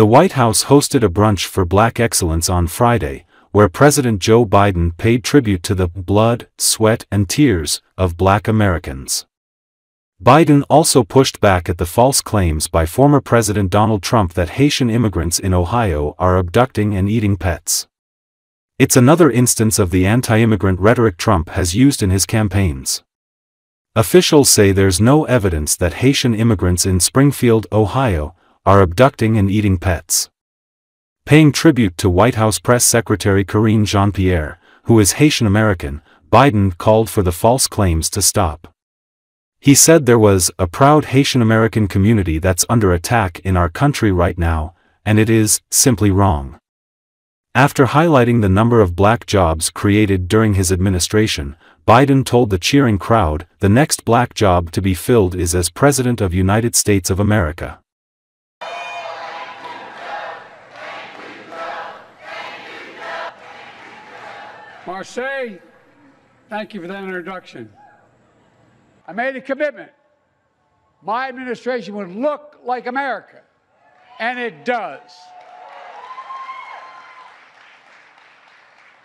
The White House hosted a brunch for black excellence on Friday, where President Joe Biden paid tribute to the blood, sweat, and tears of black Americans. Biden also pushed back at the false claims by former President Donald Trump that Haitian immigrants in Ohio are abducting and eating pets. It's another instance of the anti-immigrant rhetoric Trump has used in his campaigns. Officials say there's no evidence that Haitian immigrants in Springfield, Ohio, are abducting and eating pets. Paying tribute to White House Press Secretary Karine Jean-Pierre, who is Haitian American, Biden called for the false claims to stop. He said there was a proud Haitian American community that's under attack in our country right now, and it is simply wrong. After highlighting the number of black jobs created during his administration, Biden told the cheering crowd, the next black job to be filled is as President of United States of America. Marseille, thank you for that introduction. I made a commitment. My administration would look like America, and it does.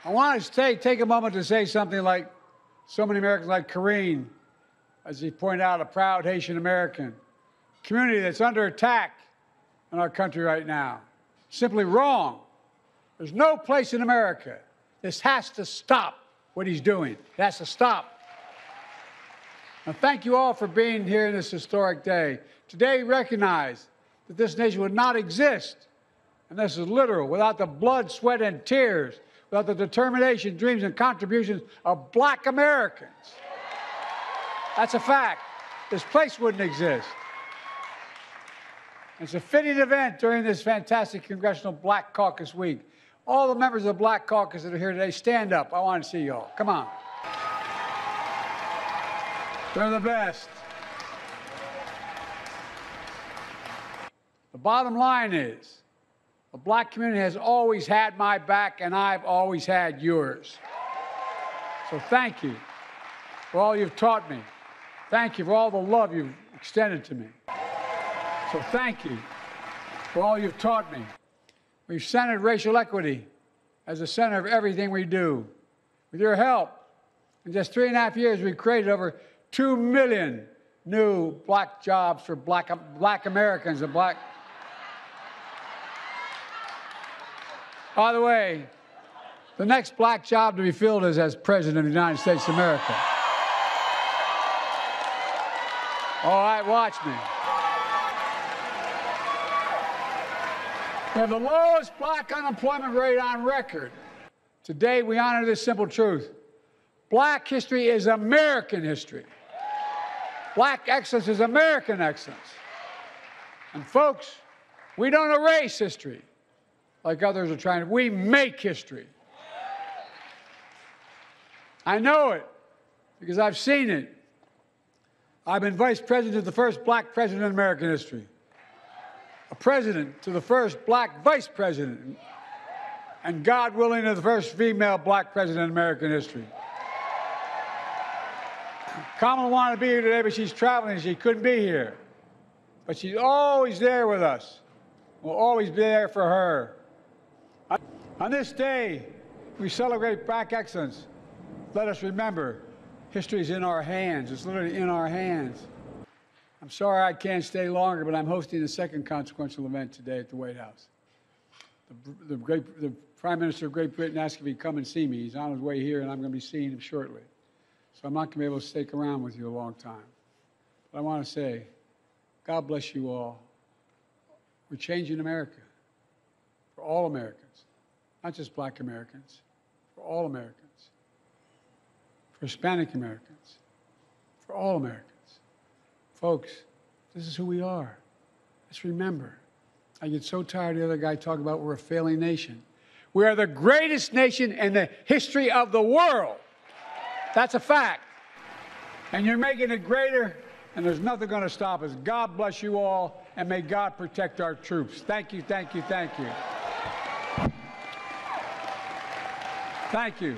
I want to take, take a moment to say something like so many Americans like Karine, as he pointed out, a proud Haitian American community that's under attack in our country right now. Simply wrong. There's no place in America. This has to stop what he's doing. It has to stop. And thank you all for being here in this historic day. Today, recognize that this nation would not exist, and this is literal, without the blood, sweat, and tears, without the determination, dreams, and contributions of black Americans. That's a fact. This place wouldn't exist. It's a fitting event during this fantastic Congressional Black Caucus Week. All the members of the Black Caucus that are here today, stand up. I want to see you all. Come on. They're the best. The bottom line is the black community has always had my back, and I've always had yours. So thank you for all you've taught me. Thank you for all the love you've extended to me. So thank you for all you've taught me. We've centered racial equity as the center of everything we do. With your help, in just three and a half years, we've created over 2 million new black jobs for black, black Americans and black. By the way, the next black job to be filled is as President of the United States of America. All right, watch me. We have the lowest black unemployment rate on record. Today, we honor this simple truth. Black history is American history. Black excellence is American excellence. And folks, we don't erase history like others are trying to. We make history. I know it because I've seen it. I've been vice president of the first black president in American history, a president to the first black vice president, and God willing, to the first female black president in American history. Kamala wanted to be here today, but she's traveling. She couldn't be here. But she's always there with us. We'll always be there for her. On this day, we celebrate black excellence. Let us remember, history is in our hands. It's literally in our hands. I'm sorry I can't stay longer, but I'm hosting a second consequential event today at the White House. The, the, great, the Prime Minister of Great Britain asked if he'd come and see me. He's on his way here, and I'm going to be seeing him shortly. So I'm not going to be able to stick around with you a long time. But I want to say, God bless you all. We're changing America for all Americans, not just black Americans, for all Americans, for Hispanic Americans, for all Americans. Folks, this is who we are. Let's remember. I get so tired of the other guy talking about we're a failing nation. We are the greatest nation in the history of the world. That's a fact. And you're making it greater, and there's nothing going to stop us. God bless you all, and may God protect our troops. Thank you, thank you, thank you. Thank you.